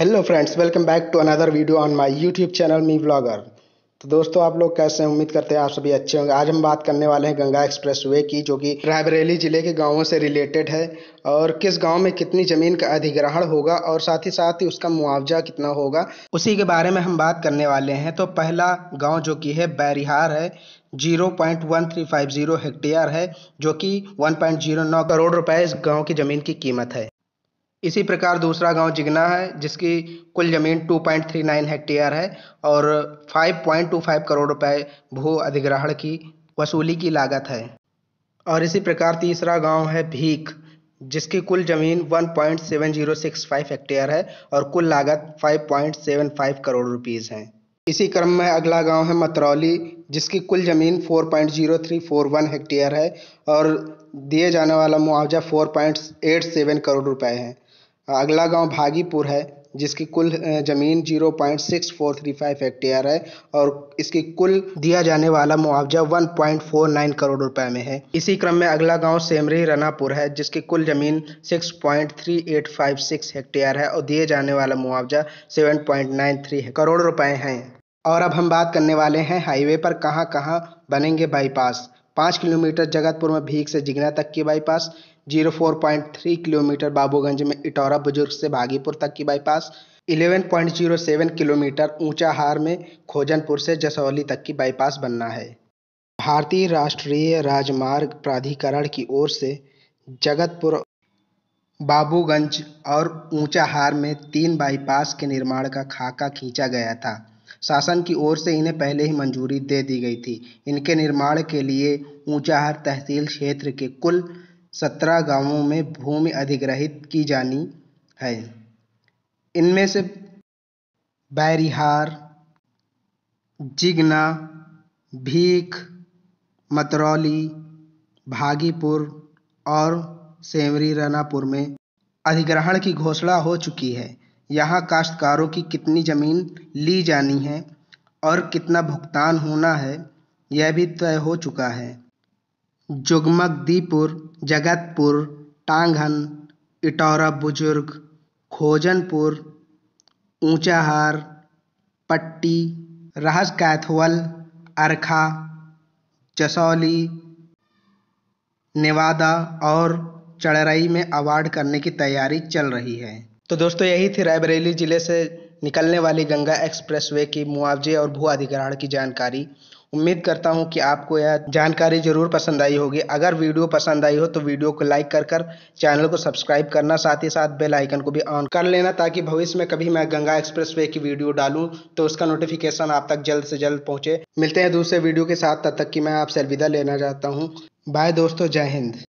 Hello friends welcome back to another video on my YouTube channel me vlogger तो दोस्तों, आप लोग कैसे हैं? उम्मीद करते हैं आप सभी अच्छे होंगे। आज हम बात करने वाले हैं गंगा एक्सप्रेस वे की, जो कि रायबरेली ज़िले के गाँवों से रिलेटेड है। और किस गाँव में कितनी ज़मीन का अधिग्रहण होगा और साथ ही साथ ही उसका मुआवजा कितना होगा, उसी के बारे में हम बात करने वाले हैं। तो पहला गाँव जो कि है, बैरिहार है zero point one three five zero hectare है, जो कि वन पॉइंट ज़ीरो नौ करोड़ रुपए इस गाँव की ज़मीन की कीमत है। इसी प्रकार दूसरा गाँव जिगना है, जिसकी कुल ज़मीन 2.39 हेक्टेयर है और 5.25 करोड़ रुपए भू अधिग्रहण की वसूली की लागत है। और इसी प्रकार तीसरा गाँव है भीख, जिसकी कुल ज़मीन 1.7065 हेक्टेयर है और कुल लागत 5.75 करोड़ रुपीज़ है। इसी क्रम में अगला गाँव है मतरौली जिसकी कुल ज़मीन 4.0341 हेक्टेयर है और दिए जाने वाला मुआवजा 4.87 करोड़ रुपए है। अगला गाँव भागीपुर है, जिसकी कुल ज़मीन zero point six four three five hectare है और इसकी कुल दिया जाने वाला मुआवजा one point four nine crore रुपए में है। इसी क्रम में अगला गाँव सेमरी रनापुर है, जिसकी कुल ज़मीन six point three eight five six hectare है और दिए जाने वाला मुआवजा seven point nine three crore रुपए हैं। और अब हम बात करने वाले हैं हाईवे पर कहाँ कहाँ बनेंगे बाईपास। पाँच किलोमीटर जगतपुर में भीख से जिगना तक की bypass zero four point three kilometre Babuganj में इटौरा बुज़ुर्ग से भागीपुर तक की bypass eleven point zero seven kilometre Unchahar में खोजनपुर से जसौली तक की बाईपास बनना है। भारतीय राष्ट्रीय राजमार्ग प्राधिकरण की ओर से जगतपुर, बाबूगंज और ऊंचाहार में तीन बाईपास के निर्माण का खाका खींचा गया था। शासन की ओर से इन्हें पहले ही मंजूरी दे दी गई थी। इनके निर्माण के लिए ऊंचाहार तहसील क्षेत्र के कुल सत्रह गाँवों में भूमि अधिग्रहित की जानी है। इनमें से बैरिहार, जिगना, भीख, मतरौली, भागीपुर और सेमरी रनापुर में अधिग्रहण की घोषणा हो चुकी है। यहाँ काश्तकारों की कितनी ज़मीन ली जानी है और कितना भुगतान होना है, यह भी तय हो चुका है। जुगमगदीपुर, जगतपुर टांगन इटौरा बुज़ुर्ग, खोजनपुर, ऊंचाहार, पट्टी रहस कैथवल अरखा जसौली नेवादा और चढ़रई में अवार्ड करने की तैयारी चल रही है। तो दोस्तों, यही थी रायबरेली ज़िले से निकलने वाली गंगा एक्सप्रेसवे की मुआवजे और भू अधिग्रहण की जानकारी। उम्मीद करता हूँ कि आपको यह जानकारी ज़रूर पसंद आई होगी। अगर वीडियो पसंद आई हो तो वीडियो को लाइक कर कर चैनल को सब्सक्राइब करना, साथ ही साथ बेल आइकन को भी ऑन कर लेना, ताकि भविष्य में कभी मैं गंगा एक्सप्रेस वे की वीडियो डालूँ तो उसका नोटिफिकेशन आप तक जल्द से जल्द पहुँचे। मिलते हैं दूसरे वीडियो के साथ, तब तक कि मैं आपसे अलविदा लेना चाहता हूँ। बाय दोस्तों, जय हिंद।